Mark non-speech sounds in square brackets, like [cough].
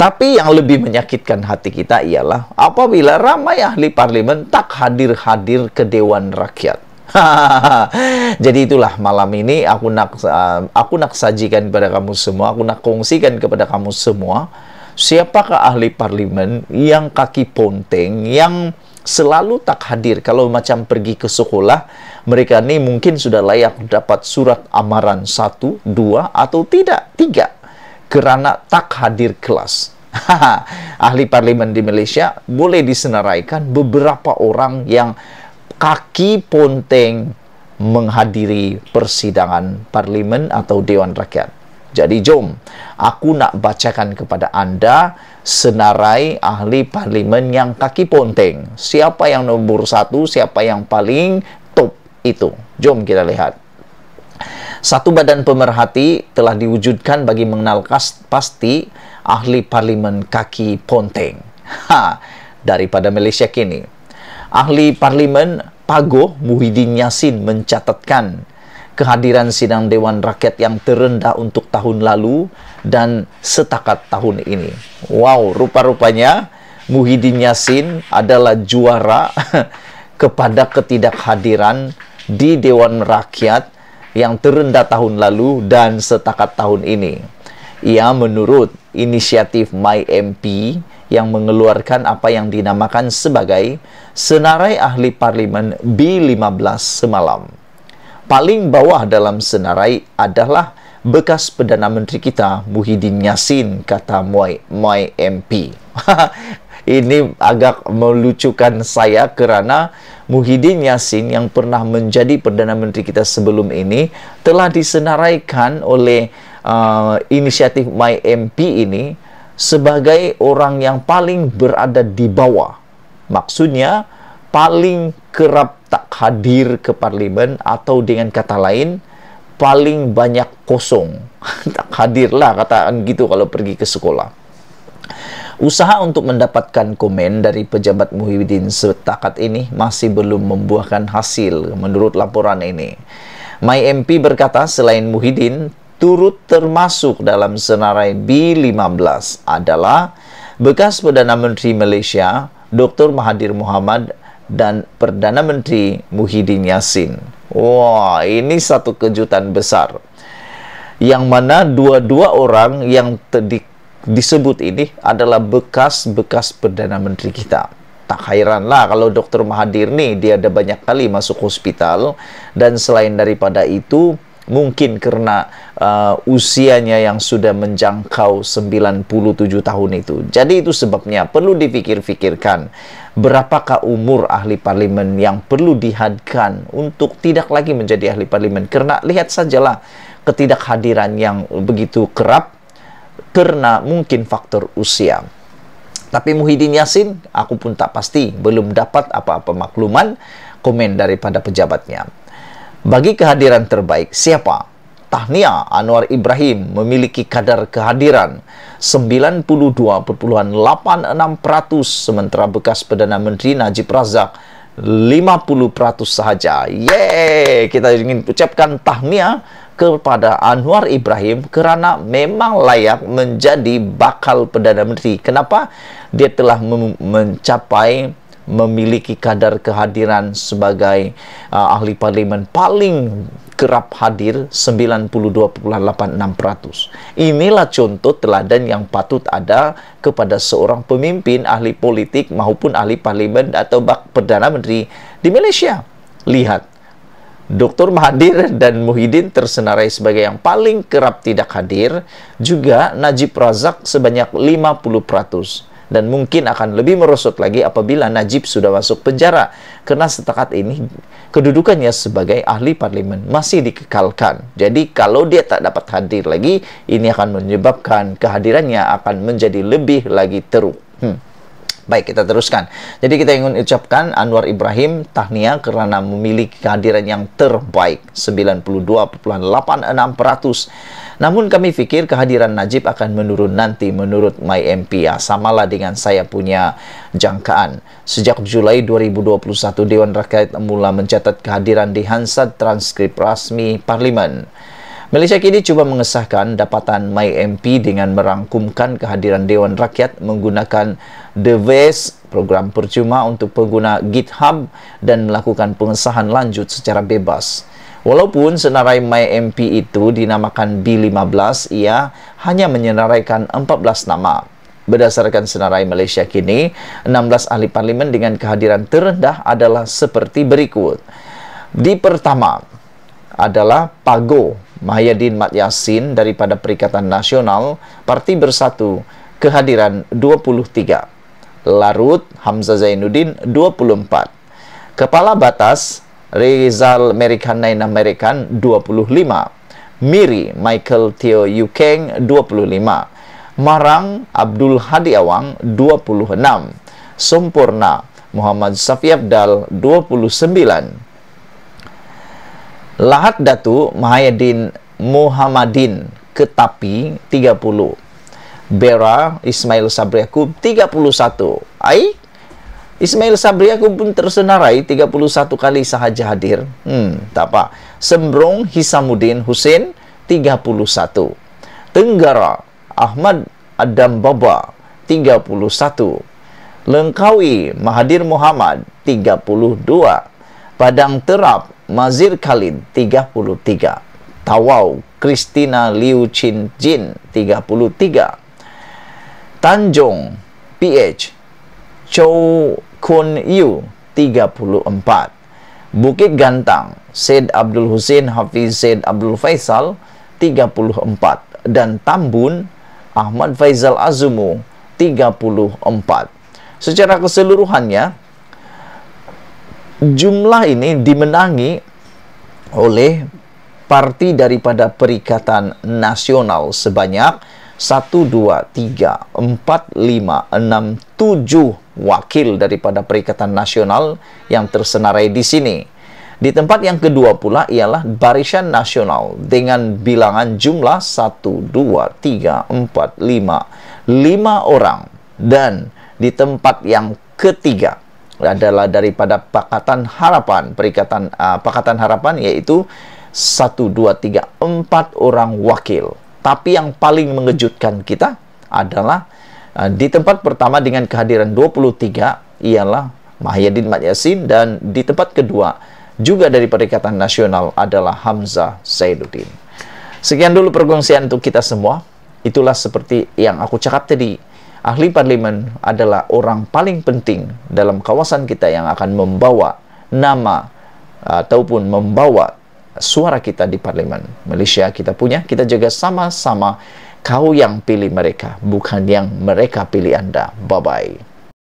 Tapi yang lebih menyakitkan hati kita ialah apabila ramai ahli parlimen tak hadir-hadir ke Dewan Rakyat. [laughs] Jadi itulah malam ini aku nak uh, aku nak sajikan kepada kamu semua, aku nak kongsikan kepada kamu semua siapakah ahli parlimen yang kaki ponteng yang selalu tak hadir kalau macam pergi ke sekolah mereka ni mungkin sudah layak dapat surat amaran satu, dua atau tidak tiga kerana tak hadir kelas. [laughs] ahli parlimen di Malaysia boleh disenaraikan beberapa orang yang kaki ponteng menghadiri persidangan parlimen atau Dewan Rakyat. Jadi jom, aku nak bacakan kepada anda senarai ahli parlimen yang kaki ponteng. Siapa yang nombor satu, siapa yang paling top itu. Jom kita lihat. Satu badan pemerhati telah diwujudkan bagi mengenal pasti ahli parlimen kaki ponteng. Ha, daripada Malaysia kini. Ahli Parlimen Pagoh Muhyiddin Yassin mencatatkan kehadiran sidang Dewan Rakyat yang terendah untuk tahun lalu dan setakat tahun ini. Wow, rupa-rupanya Muhyiddin Yassin adalah juara [laughs] kepada ketidakhadiran di Dewan Rakyat yang terendah tahun lalu dan setakat tahun ini. Ia menurut inisiatif MyMP yang mengeluarkan apa yang dinamakan sebagai Senarai Ahli Parlimen B15 semalam. Paling bawah dalam senarai adalah bekas Perdana Menteri kita Muhyiddin Yassin kata Muay, Muay MP. Ini agak melucukan saya kerana Muhyiddin Yassin yang pernah menjadi Perdana Menteri kita sebelum ini telah disenaraikan oleh uh, inisiatif My MP ini sebagai orang yang paling berada di bawah. Maksudnya, paling kerap tak hadir ke parlimen atau dengan kata lain, paling banyak kosong. [laughs] tak hadirlah kataan gitu kalau pergi ke sekolah. Usaha untuk mendapatkan komen dari pejabat Muhyiddin setakat ini masih belum membuahkan hasil menurut laporan ini. My MP berkata selain Muhyiddin, turut termasuk dalam senarai B15 adalah bekas Perdana Menteri Malaysia Dr. Mahathir Mohamad dan Perdana Menteri Muhyiddin Yassin. Wah, ini satu kejutan besar. Yang mana dua-dua orang yang disebut ini adalah bekas-bekas Perdana Menteri kita. Tak hairanlah kalau Dr. Mahathir ni dia ada banyak kali masuk hospital dan selain daripada itu mungkin karena uh, usianya yang sudah menjangkau 97 tahun itu. Jadi itu sebabnya perlu dipikir-fikirkan berapakah umur ahli parlimen yang perlu dihadkan untuk tidak lagi menjadi ahli parlimen. Karena lihat sajalah ketidakhadiran yang begitu kerap karena mungkin faktor usia. Tapi Muhyiddin Yassin, aku pun tak pasti, belum dapat apa-apa makluman komen daripada pejabatnya. Bagi kehadiran terbaik, siapa? Tahnia Anwar Ibrahim memiliki kadar kehadiran 92.86% sementara bekas Perdana Menteri Najib Razak 50% sahaja. Yeay! Kita ingin ucapkan tahnia kepada Anwar Ibrahim kerana memang layak menjadi bakal Perdana Menteri. Kenapa? Dia telah mencapai memiliki kadar kehadiran sebagai uh, ahli parlimen paling kerap hadir 92.86%. Inilah contoh teladan yang patut ada kepada seorang pemimpin ahli politik maupun ahli parlimen atau bak Perdana Menteri di Malaysia. Lihat, Dr. Mahathir dan Muhyiddin tersenarai sebagai yang paling kerap tidak hadir, juga Najib Razak sebanyak 50% dan mungkin akan lebih merosot lagi apabila Najib sudah masuk penjara karena setakat ini kedudukannya sebagai ahli parlimen masih dikekalkan. Jadi kalau dia tak dapat hadir lagi, ini akan menyebabkan kehadirannya akan menjadi lebih lagi teruk. Hmm. Baik, kita teruskan. Jadi kita ingin ucapkan Anwar Ibrahim tahniah kerana memiliki kehadiran yang terbaik 92.86%. Namun kami fikir kehadiran Najib akan menurun nanti menurut MyMP ya. Samalah dengan saya punya jangkaan. Sejak Julai 2021 Dewan Rakyat mula mencatat kehadiran di Hansard transkrip rasmi Parlimen. Malaysia kini cuba mengesahkan dapatan MyMP dengan merangkumkan kehadiran Dewan Rakyat menggunakan device program percuma untuk pengguna GitHub dan melakukan pengesahan lanjut secara bebas. Walaupun senarai MyMP itu dinamakan B15, ia hanya menyenaraikan 14 nama. Berdasarkan senarai Malaysia kini, 16 ahli parlimen dengan kehadiran terendah adalah seperti berikut. Di pertama adalah Pago Mahyadin Mat Yasin daripada Perikatan Nasional Parti Bersatu kehadiran 23 Larut Hamzah Zainuddin 24 Kepala Batas Rizal American Nain American 25 Miri Michael Theo Yukeng 25 Marang Abdul Hadi Awang 26 Sempurna Muhammad Safi Abdal 29 Lahat Datu Mahayadin Muhammadin Ketapi 30 Bera Ismail Sabri Yaakob 31 Ai Ismail Sabri pun tersenarai 31 kali sahaja hadir. Hmm, tak apa. Sembrong Hisamuddin Hussein 31 Tenggara Ahmad Adam Baba 31 Lengkawi Mahathir Muhammad 32 Padang Terap Mazir Khalid 33 Tawau Christina Liu Chin Jin 33 Tanjung PH Chow Kun Yu 34 Bukit Gantang Said Abdul Hussein Hafiz Said Abdul Faisal 34 dan Tambun Ahmad Faizal Azumu 34 secara keseluruhannya jumlah ini dimenangi oleh parti daripada Perikatan Nasional sebanyak 1, 2, 3, 4, 5, 6, 7 wakil daripada Perikatan Nasional yang tersenarai di sini. Di tempat yang kedua pula ialah Barisan Nasional dengan bilangan jumlah 1, 2, 3, 4, 5, 5 orang. Dan di tempat yang ketiga adalah daripada Pakatan Harapan, Perikatan uh, Pakatan Harapan yaitu 1 2 3 4 orang wakil. Tapi yang paling mengejutkan kita adalah uh, di tempat pertama dengan kehadiran 23 ialah Mahyadin Mat Yasin dan di tempat kedua juga dari Perikatan Nasional adalah Hamzah Zainuddin. Sekian dulu pergongsian untuk kita semua. Itulah seperti yang aku cakap tadi ahli parlimen adalah orang paling penting dalam kawasan kita yang akan membawa nama ataupun membawa suara kita di parlimen. Malaysia kita punya, kita jaga sama-sama kau yang pilih mereka, bukan yang mereka pilih Anda. Bye-bye.